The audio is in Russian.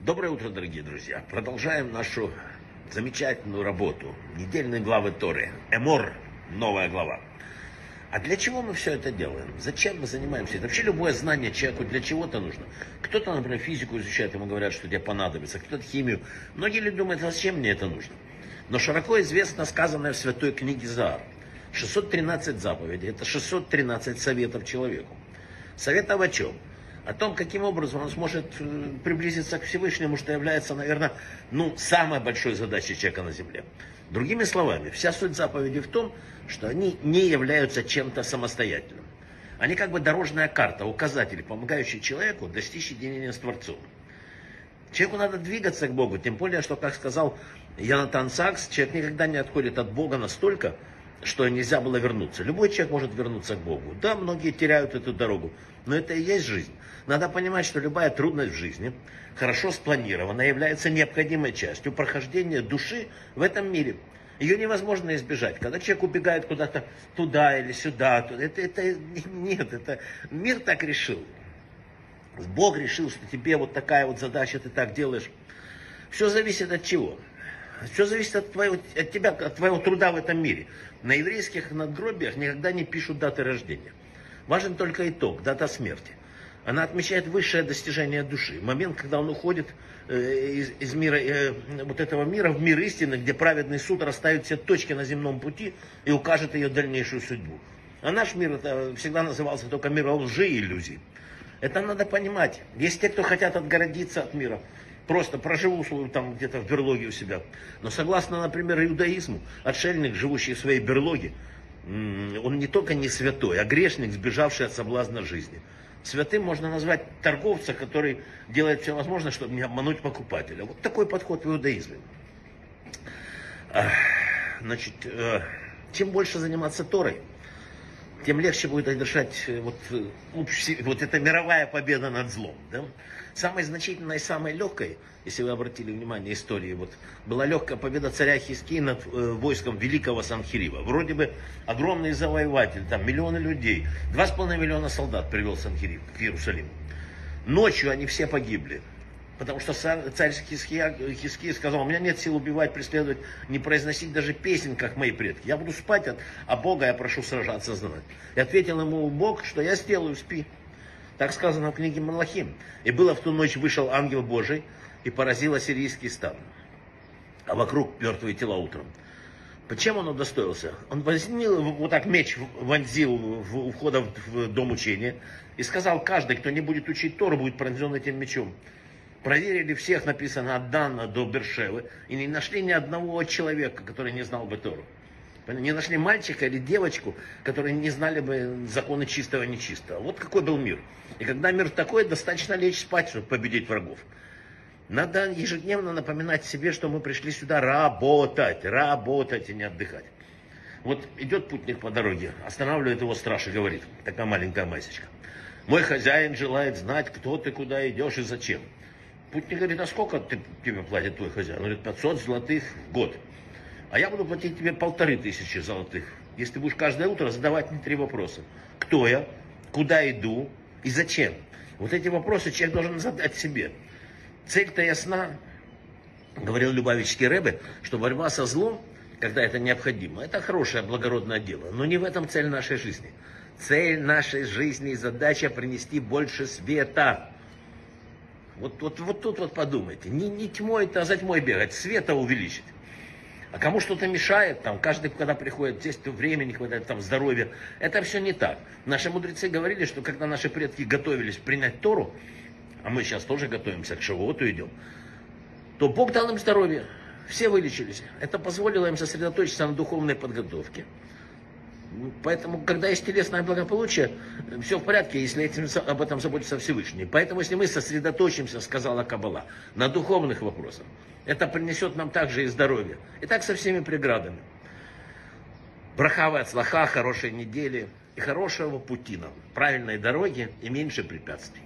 Доброе утро, дорогие друзья. Продолжаем нашу замечательную работу. Недельной главы Торы. Эмор, новая глава. А для чего мы все это делаем? Зачем мы занимаемся? Это вообще любое знание человеку для чего-то нужно. Кто-то, например, физику изучает, ему говорят, что тебе понадобится, кто-то химию. Многие люди думают, зачем мне это нужно? Но широко известно сказанное в святой книге Заар. 613 заповедей, это 613 советов человеку. Советов о чем? О том, каким образом он сможет э, приблизиться к Всевышнему, что является, наверное, ну, самой большой задачей человека на земле. Другими словами, вся суть заповеди в том, что они не являются чем-то самостоятельным. Они как бы дорожная карта, указатель, помогающий человеку достичь единения с Творцом. Человеку надо двигаться к Богу, тем более, что, как сказал Янатан Сакс, человек никогда не отходит от Бога настолько, что нельзя было вернуться. Любой человек может вернуться к Богу. Да, многие теряют эту дорогу, но это и есть жизнь. Надо понимать, что любая трудность в жизни, хорошо спланирована, является необходимой частью прохождения души в этом мире. Ее невозможно избежать. Когда человек убегает куда-то туда или сюда, это, это нет, это мир так решил. Бог решил, что тебе вот такая вот задача, ты так делаешь. Все зависит от чего? Все зависит от, твоего, от тебя, от твоего труда в этом мире. На еврейских надгробиях никогда не пишут даты рождения. Важен только итог, дата смерти. Она отмечает высшее достижение души. Момент, когда он уходит э, из, из мира, э, вот этого мира в мир истины, где праведный суд расставит все точки на земном пути и укажет ее дальнейшую судьбу. А наш мир это всегда назывался только миром лжи и иллюзий. Это надо понимать. Есть те, кто хотят отгородиться от мира просто проживу там где-то в берлоге у себя. Но согласно, например, иудаизму, отшельник, живущий в своей берлоге, он не только не святой, а грешник, сбежавший от соблазна жизни. Святым можно назвать торговца, который делает все возможное, чтобы не обмануть покупателя. Вот такой подход в иудаизме. Значит, э, чем больше заниматься Торой, тем легче будет решать э, вот, э, вот эта мировая победа над злом. Да? Самой значительной самой легкой, если вы обратили внимание истории, вот, была легкая победа царя Хиски над э, войском великого Санхирива. Вроде бы огромный завоеватель, там миллионы людей, два с половиной миллиона солдат привел Санхирив к Иерусалиму. Ночью они все погибли. Потому что царь Хиския, Хиския сказал, у меня нет сил убивать, преследовать, не произносить даже песен, как мои предки. Я буду спать, от, а Бога я прошу сражаться знать. И ответил ему Бог, что я сделаю, спи. Так сказано в книге Малахим. И было в ту ночь вышел ангел Божий и поразил ассирийский стан. А вокруг мертвые тела утром. Почему он удостоился? Он возьмил, вот так меч вонзил у входа в дом учения и сказал, каждый, кто не будет учить Тору, будет пронзен этим мечом. Проверили всех, написано от Дана до Бершевы, и не нашли ни одного человека, который не знал бы Тору. Не нашли мальчика или девочку, которые не знали бы законы чистого и нечистого. Вот какой был мир. И когда мир такой, достаточно лечь спать, чтобы победить врагов. Надо ежедневно напоминать себе, что мы пришли сюда работать, работать и не отдыхать. Вот идет путник по дороге, останавливает его страж и говорит, такая маленькая масечка. Мой хозяин желает знать, кто ты, куда идешь и зачем. Путник говорит, а сколько ты, тебе платит твой хозяин? Он говорит, 500 золотых в год. А я буду платить тебе полторы тысячи золотых, если ты будешь каждое утро задавать мне три вопроса. Кто я? Куда иду? И зачем? Вот эти вопросы человек должен задать себе. Цель-то ясна, говорил Любавичский Рэбе, что борьба со злом, когда это необходимо, это хорошее, благородное дело. Но не в этом цель нашей жизни. Цель нашей жизни и задача принести больше света. Вот, вот, вот тут вот подумайте. Не, не тьмой-то, а за тьмой бегать, света увеличить. А кому что-то мешает, там, каждый, когда приходит, здесь то времени хватает, там, здоровья. Это все не так. Наши мудрецы говорили, что когда наши предки готовились принять Тору, а мы сейчас тоже готовимся к Шавуоту идем, то Бог дал им здоровье. Все вылечились. Это позволило им сосредоточиться на духовной подготовке. Поэтому, когда есть телесное благополучие, все в порядке, если этим, об этом заботится Всевышний. Поэтому, если мы сосредоточимся, сказала Кабала, на духовных вопросах, это принесет нам также и здоровье. И так со всеми преградами. Брахавы от слаха, хорошей недели и хорошего пути нам, правильной дороги и меньше препятствий.